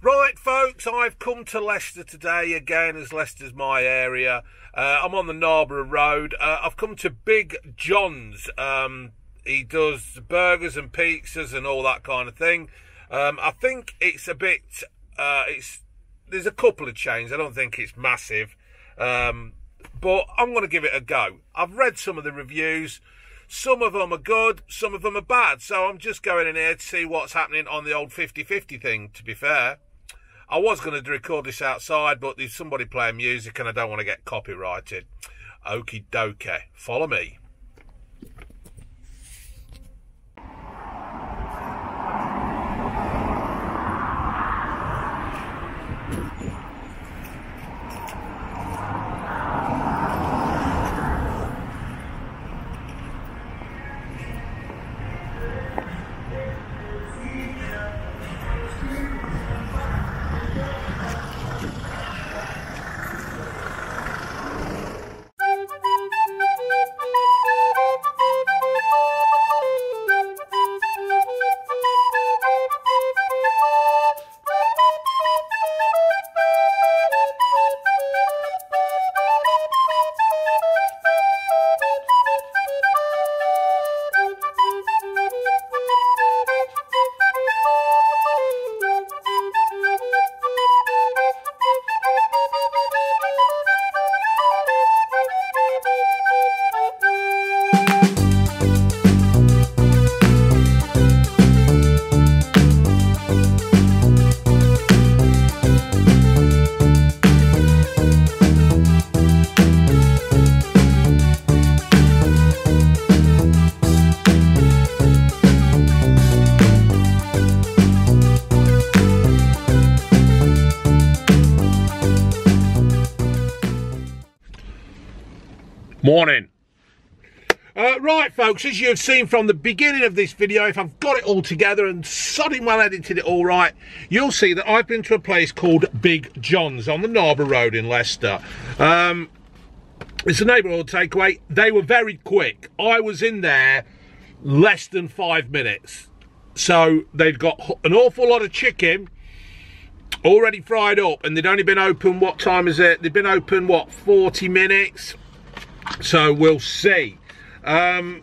Right, folks, I've come to Leicester today again, as Leicester's my area. Uh, I'm on the Narborough Road. Uh, I've come to Big John's. Um, he does burgers and pizzas and all that kind of thing. Um, I think it's a bit. Uh, it's there's a couple of chains. I don't think it's massive, um, but I'm going to give it a go. I've read some of the reviews. Some of them are good, some of them are bad. So I'm just going in here to see what's happening on the old 50-50 thing, to be fair. I was going to record this outside, but there's somebody playing music and I don't want to get copyrighted. Okie dokie. Follow me. Uh, right, folks, as you've seen from the beginning of this video, if I've got it all together and sodding well edited it all right, you'll see that I've been to a place called Big John's on the Narborough Road in Leicester. Um, it's a neighbourhood takeaway. They were very quick. I was in there less than five minutes. So they've got an awful lot of chicken already fried up and they'd only been open, what time is it? They've been open, what, 40 minutes? So we'll see. Um,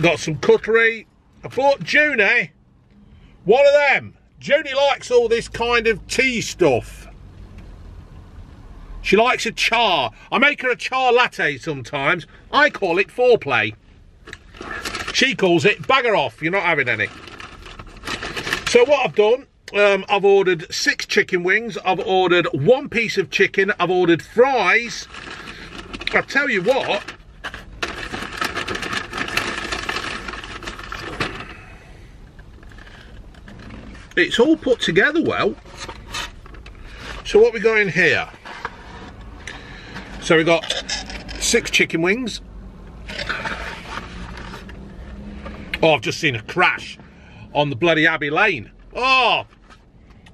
got some cutlery. I bought Junie one of them. Junie likes all this kind of tea stuff. She likes a char. I make her a char latte sometimes. I call it foreplay. She calls it bagger off. You're not having any. So what I've done, um, I've ordered six chicken wings. I've ordered one piece of chicken. I've ordered fries. I tell you what, it's all put together well. So what we got in here? So we got six chicken wings. Oh, I've just seen a crash on the bloody Abbey Lane. Oh,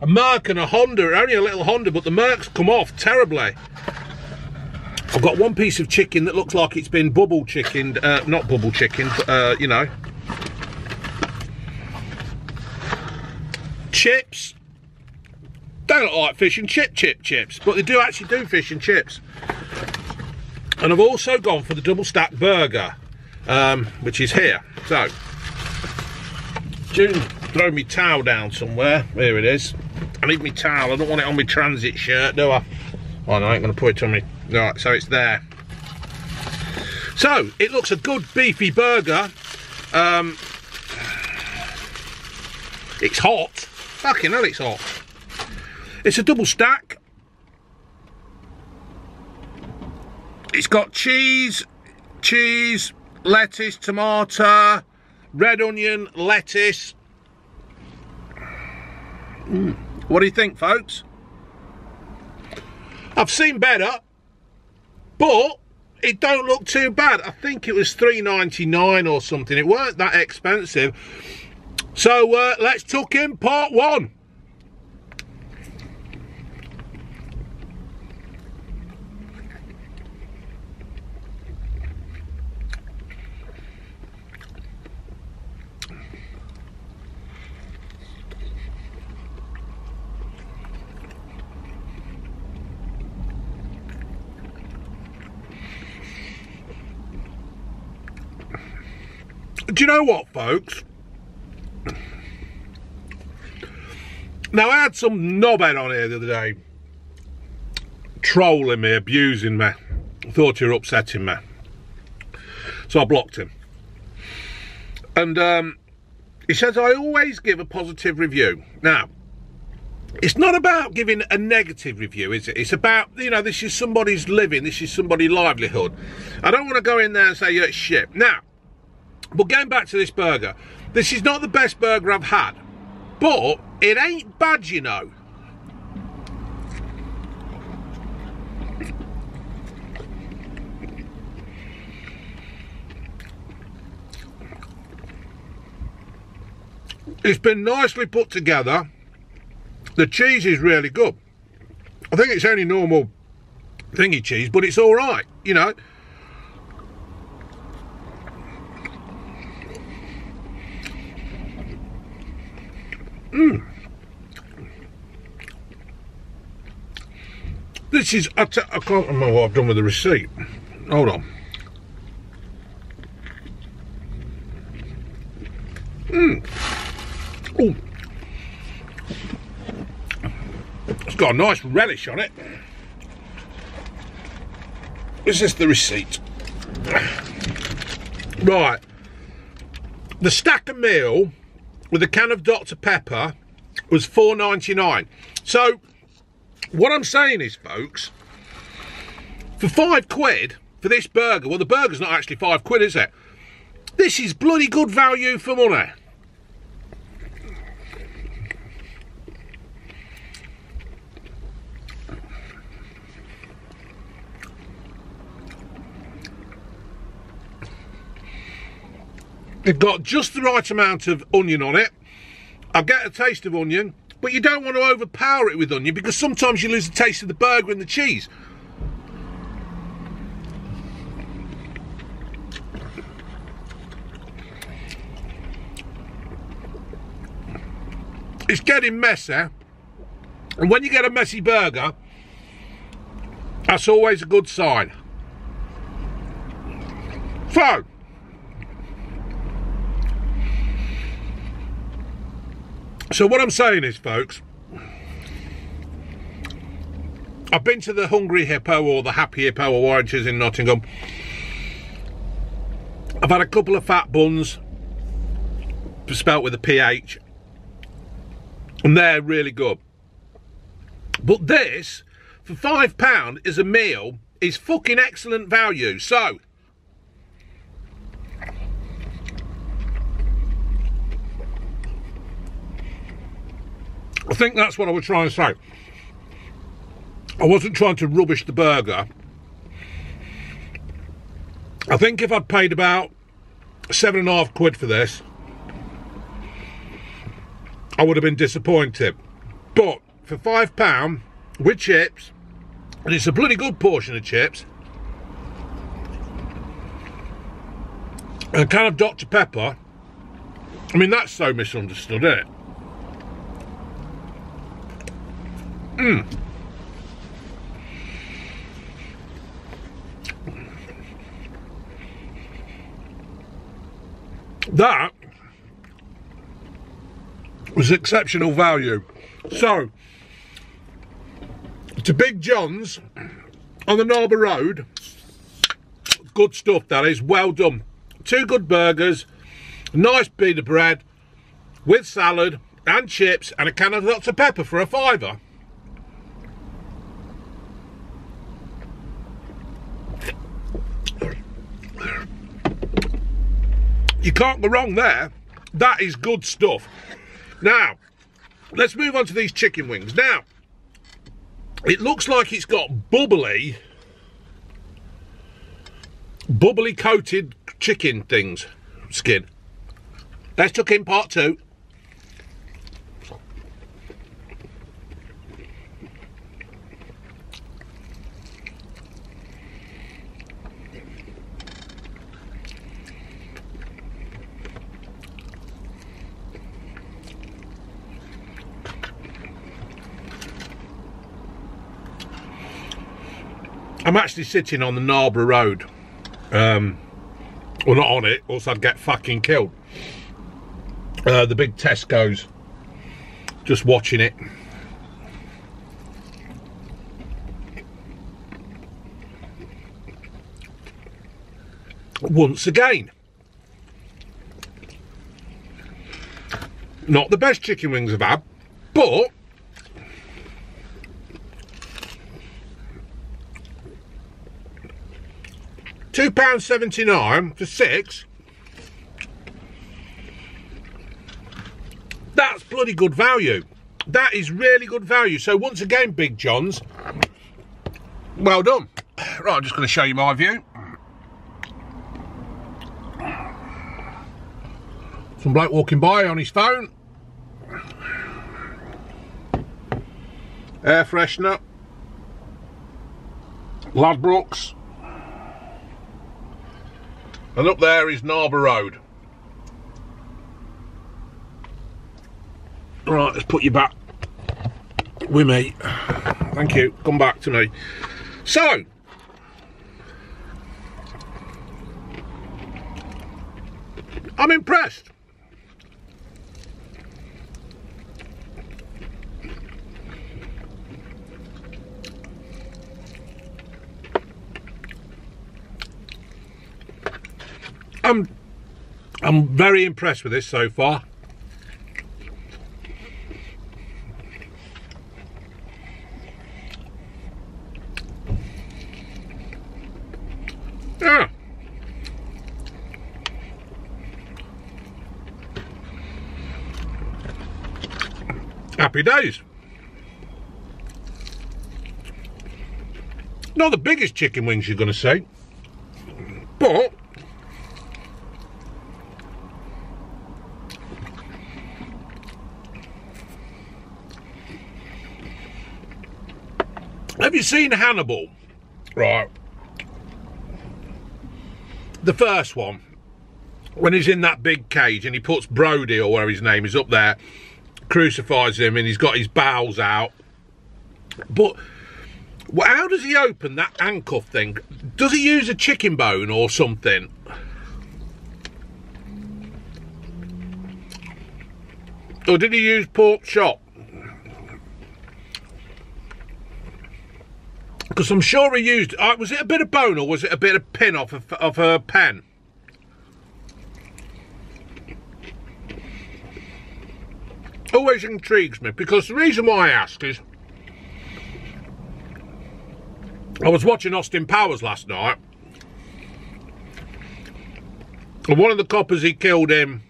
a Merc and a Honda, only a little Honda, but the Merc's come off terribly. I've got one piece of chicken that looks like it's been bubble chickened, uh, not bubble chicken, but, uh, you know. Chips. They look like fish and chip chip chips, but they do actually do fish and chips. And I've also gone for the double stack burger, um, which is here. So, June throw me towel down somewhere. Here it is. I need my towel. I don't want it on my transit shirt, do I? Oh, no, I ain't going to put it on me. Right, so it's there. So, it looks a good beefy burger. Um, it's hot. Fucking hell, it's hot. It's a double stack. It's got cheese, cheese, lettuce, tomato, red onion, lettuce. Mm. What do you think, folks? I've seen better, but it don't look too bad. I think it was 3.99 or something. It weren't that expensive. So uh, let's tuck in part one. Do you know what, folks? Now, I had some knobhead on here the other day, trolling me, abusing me. Thought you were upsetting me. So I blocked him. And um, he says, I always give a positive review. Now, it's not about giving a negative review, is it? It's about, you know, this is somebody's living, this is somebody's livelihood. I don't want to go in there and say, yeah, it's shit. Now, but going back to this burger, this is not the best burger I've had, but it ain't bad, you know. It's been nicely put together. The cheese is really good. I think it's only normal thingy cheese, but it's all right, you know. Mmm. This is, I can't remember what I've done with the receipt. Hold on. Mmm. Oh. It's got a nice relish on it. Is this is the receipt? Right. The stack of meal with a can of Dr. Pepper was four ninety nine. So, what I'm saying is, folks, for five quid for this burger, well, the burger's not actually five quid, is it? This is bloody good value for money. It got just the right amount of onion on it. I get a taste of onion, but you don't want to overpower it with onion because sometimes you lose the taste of the burger and the cheese. It's getting messy. And when you get a messy burger, that's always a good sign. So, So what I'm saying is, folks, I've been to the Hungry Hippo or the Happy Hippo or is in Nottingham. I've had a couple of Phat Buns, spelt with a PH, and they're really good. But this, for £5, is a meal, is fucking excellent value. So, I think that's what I was trying to say. I wasn't trying to rubbish the burger. I think if I'd paid about seven and a half quid for this, I would have been disappointed. But for five pound with chips, and it's a bloody good portion of chips, and a can of Dr. Pepper, I mean, that's so misunderstood, isn't it? Mm. That was exceptional value. So, to Big John's on the Narborough Road, good stuff that is, well done. Two good burgers, nice of bread with salad and chips and a can of Dr Pepper for a fiver. You can't go wrong there. That is good stuff. Now, let's move on to these chicken wings. Now, it looks like it's got bubbly, bubbly coated chicken things, skin. Let's chuck in part two. I'm actually sitting on the Narborough Road, um, Well, not on it, else I'd get fucking killed. Uh, the big Tesco's. Just watching it. Once again. Not the best chicken wings I've had, but two pounds seventy nine for six. That's bloody good value. That is really good value. So once again, Big John's, well done. Right, I'm just going to show you my view. Some bloke walking by on his phone. Air freshener. Ladbrokes. And up there is Narborough Road. Right, let's put you back with me. Thank you. Come back to me. So, I'm impressed. I'm I'm very impressed with this so far. Yeah. Happy days. Not the biggest chicken wings you're going to see, but Have you seen Hannibal? Right. The first one. When he's in that big cage and he puts Brody or whatever his name is up there, crucifies him and he's got his bowels out. But how does he open that handcuff thing? Does he use a chicken bone or something? Or did he use pork chop? Because I'm sure he used, uh, was it a bit of bone or was it a bit of pin off of, of her pen? Always intrigues me because the reason why I ask is I was watching Austin Powers last night and one of the coppers he killed him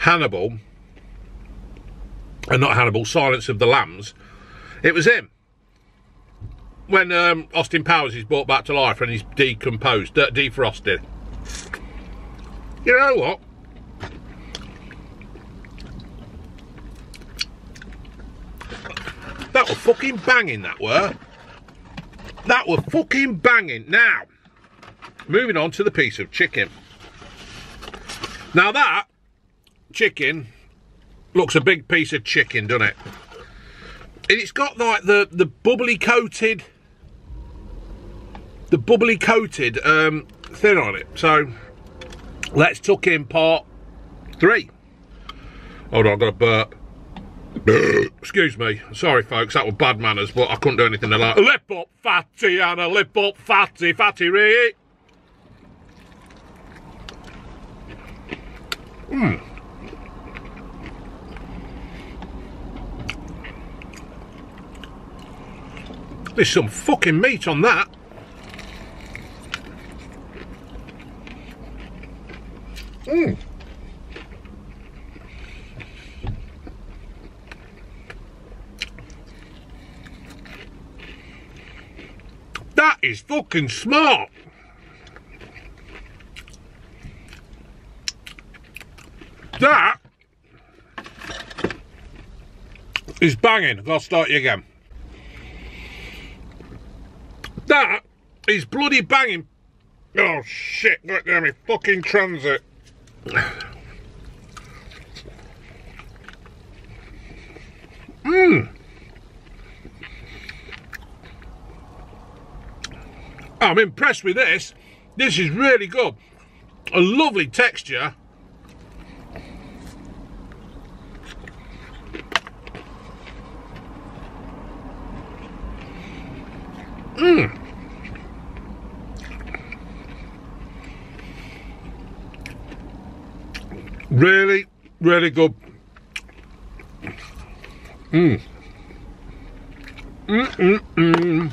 Hannibal and not Hannibal, Silence of the Lambs it was him when um, Austin Powers is brought back to life and he's decomposed, de defrosted. You know what? That was fucking banging, that were. That was fucking banging. Now, moving on to the piece of chicken. Now that chicken looks a big piece of chicken, doesn't it? And it's got like the, the bubbly coated the bubbly coated um, thing on it. So let's tuck in part three. Hold on, I've got a burp. Excuse me. Sorry, folks, that was bad manners, but I couldn't do anything like. Lip up, fatty, Anna. Lip up, fatty, fatty, Ray. Mmm. There's some fucking meat on that. Is fucking smart. That is banging. I'll start you again. That is bloody banging. Oh shit, Look there, me fucking transit. Mmm. I'm impressed with this. This is really good. a lovely texture. Mmm. Really, really good. Mmm. Mm-mm-mm.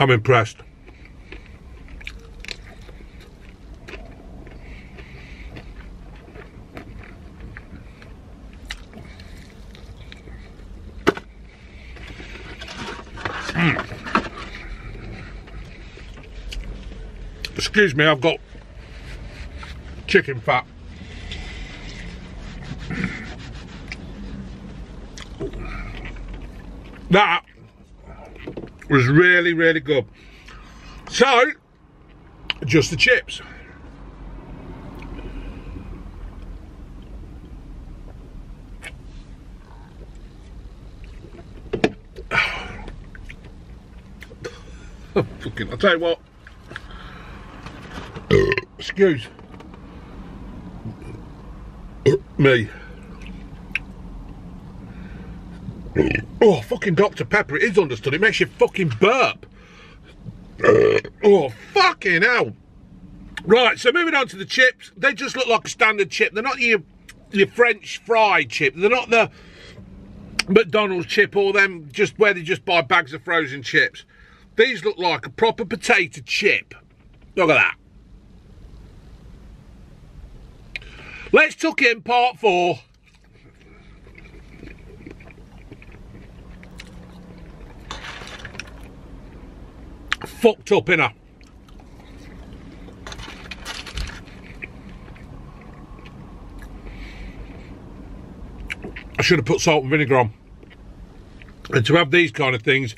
I'm impressed. Hmm. Excuse me, I've got chicken fat. That was really, really good. So, just the chips. Fucking, I'll tell you what. Excuse me. Oh, fucking Dr. Pepper, it is understood. It makes you fucking burp. oh, fucking hell. Right, so moving on to the chips. They just look like a standard chip. They're not your, your French fry chip. They're not the McDonald's chip or them just where they just buy bags of frozen chips. These look like a proper potato chip. Look at that. Let's tuck in part four. Fucked up, innit? I should have put salt and vinegar on. And to have these kind of things,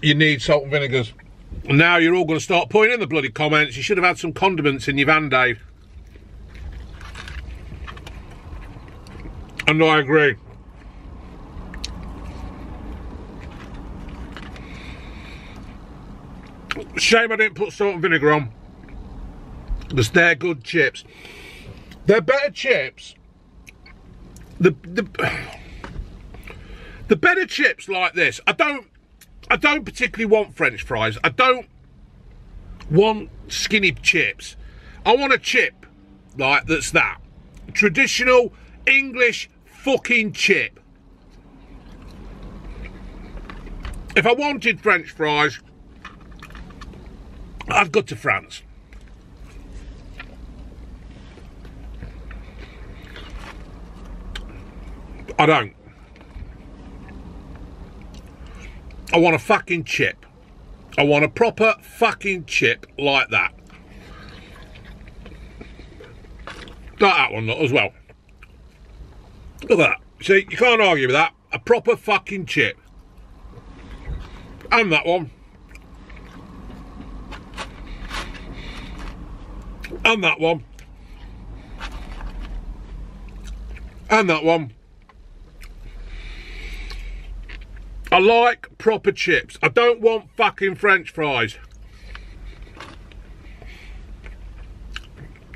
you need salt and vinegars. Now you're all going to start putting in the bloody comments. You should have had some condiments in your van, Dave. And I agree. Shame I didn't put salt and vinegar on. Because they're good chips. They're better chips. The, the, the better chips like this, I don't I don't particularly want French fries. I don't want skinny chips. I want a chip like that's that. Traditional English fucking chip. If I wanted French fries, I'd got to France. I don't. I want a fucking chip. I want a proper fucking chip like that. That one not as well. Look at that. See, you can't argue with that. A proper fucking chip. And that one. And that one. And that one. I like proper chips. I don't want fucking french fries.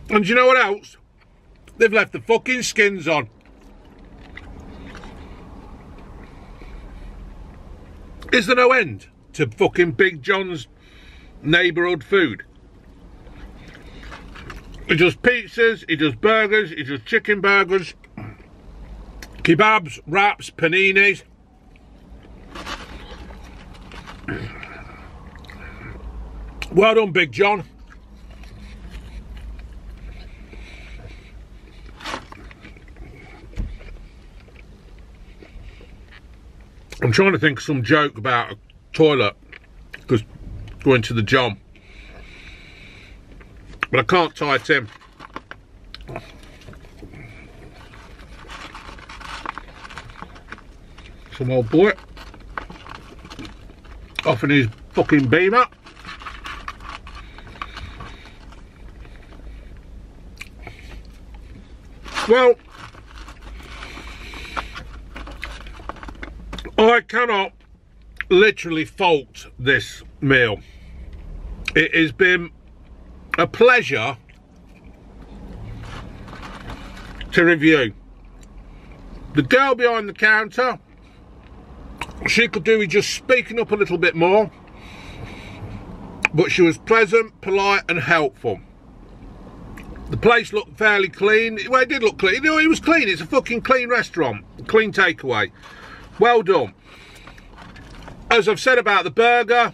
And you know what else? They've left the fucking skins on. Is there no end to fucking Big John's neighbourhood food? He does pizzas, he does burgers, he does chicken burgers, kebabs, wraps, paninis. Well done, Big John. I'm trying to think of some joke about a toilet because going to the John. But I can't tie it in. Some old boy off in his fucking beamer. Well, I cannot literally fault this meal. It has been a pleasure to review. The girl behind the counter, she could do with just speaking up a little bit more, but she was pleasant, polite, and helpful. The place looked fairly clean. Well, it did look clean. It was clean. It's a fucking clean restaurant. Clean takeaway. Well done. As I've said about the burger,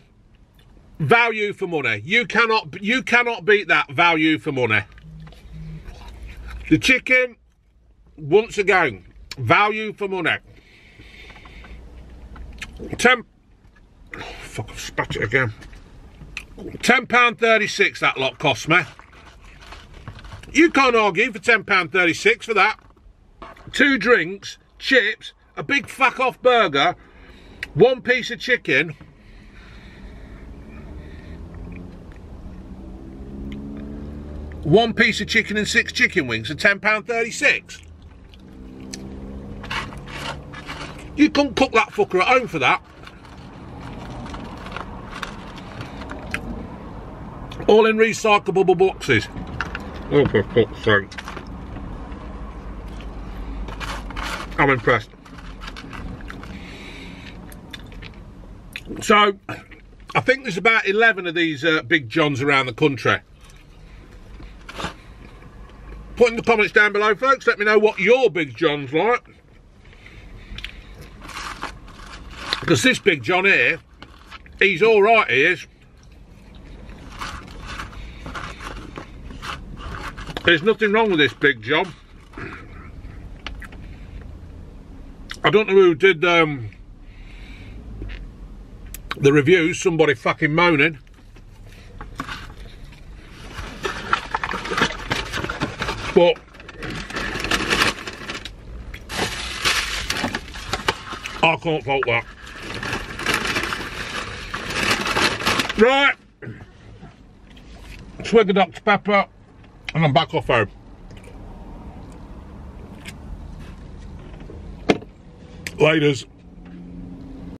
value for money. You cannot you cannot beat that value for money. The chicken, once again, value for money. Ten oh, fuck I've spat it again. Ten pound thirty six that lot cost me. You can't argue for ten pound thirty six for that. Two drinks, chips, a big fuck off burger, one piece of chicken one piece of chicken and six chicken wings for £10.36. You couldn't cook that fucker at home for that. All in recyclable boxes. Oh, for fuck's sake. I'm impressed. So, I think there's about 11 of these uh, Big Johns around the country. Put in the comments down below, folks. Let me know what your Big John's like. Because this Big John here, he's all right, he is. There's nothing wrong with this Big John. I don't know who did um, the reviews, somebody fucking moaning. But I can't fault that. Right. Swig of Dr. Pepper and I'm back off home. Laters.